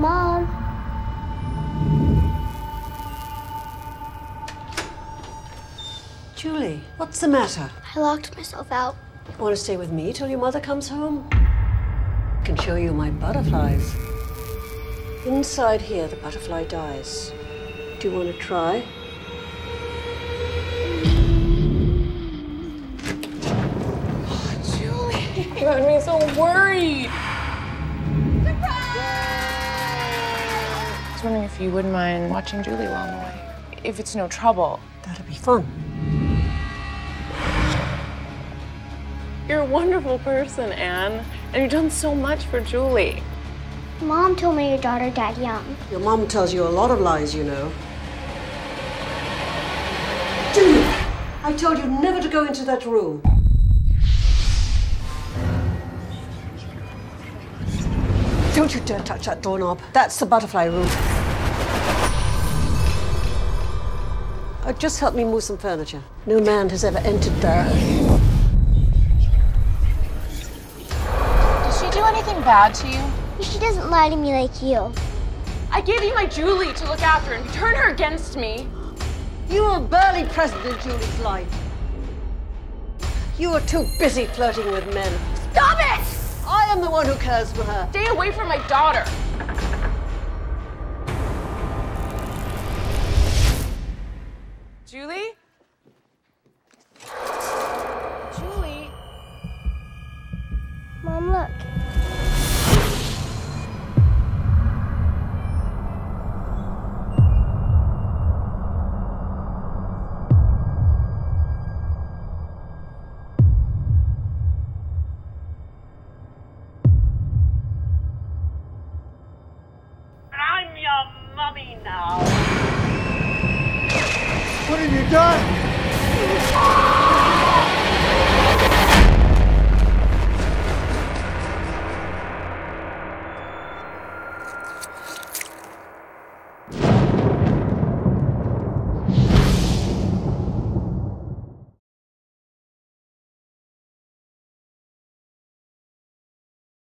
Mom. Julie, what's the matter? I locked myself out. You Want to stay with me till your mother comes home? I can show you my butterflies. Inside here, the butterfly dies. Do you want to try? Oh, Julie, you had me so worried. Was wondering if you wouldn't mind watching Julie while I'm away. If it's no trouble. That'd be fun. You're a wonderful person, Ann, and you've done so much for Julie. Mom told me your daughter died young. Your mom tells you a lot of lies, you know. Julie, I told you never to go into that room. Don't you dare touch that doorknob. That's the butterfly room. Uh, just help me move some furniture. No man has ever entered there. Did she do anything bad to you? She doesn't lie to me like you. I gave you my Julie to look after, and you turned her against me. You were barely present in Julie's life. You were too busy flirting with men. Stop it! I am the one who cares for her. Stay away from my daughter. Julie? Julie? Mom, look. done!